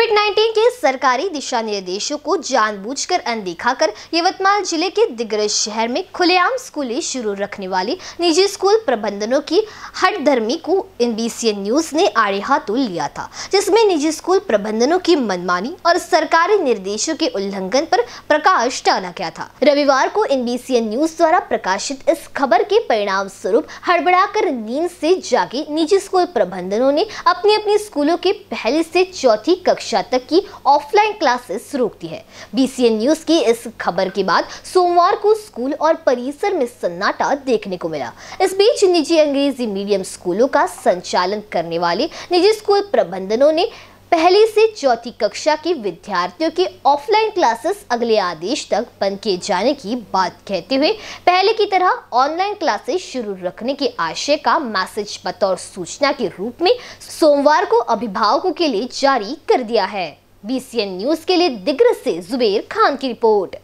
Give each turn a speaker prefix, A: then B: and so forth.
A: Covid 19 के सरकारी दिशा निर्देशों को जानबूझकर अनदेखा कर यवतमाल ज़िले के दिग्रज शहर में खुलेआम स्कूलें शुरू रखने वाली निजी स्कूल प्रबंधनों की हटधर्मी को एनबीसीएन न्यूज़ ने आड़े हाथों लिया था, जिसमें निजी स्कूल प्रबंधनों की मनमानी और सरकारी निर्देशों के उल्लंघन पर प्रकाश डाला गया था। रविवार को एनबीसीएन न्यूज़ द्वारा प्रकाशित इस खबर के परिणाम स्वरूप हड़बड़ाकर नींद से जागे निजी स्कूल प्रबंधनों ने अपनी अपनी स्कूलों के पहले से चौथी कक्षा तक की ऑफलाइन क्लासेस रोक दी है बीसीएन न्यूज़ की इस खबर के बाद सोमवार को स्कूल और परिसर में सन्नाटा देखने को मिला। इस बीच निजी अंग्रेज़ी मीडियम स्कूलों का संचालन करने वाले निजी स्कूल प्रबंधनों ने पहली से चौथी कक्षा के विद्यार्थियों के ऑफलाइन क्लासेस अगले आदेश तक बंद किए जाने की बात कहते हुए पहले की तरह ऑनलाइन क्लासेस शुरू रखने के आशय का मैसेज बतौर सूचना के रूप में सोमवार को अभिभावकों के लिए जारी कर दिया है। बीसीएन न्यूज़ के लिए दिग्र से जुबेर खान की रिपोर्ट।